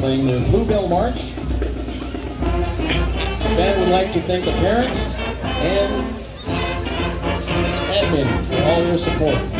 playing their Bluebell March. The band would like to thank the parents and admin for all your support.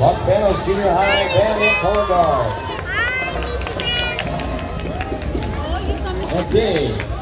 Los Banos Junior High Band in color guard. Okay,